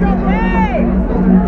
Hey!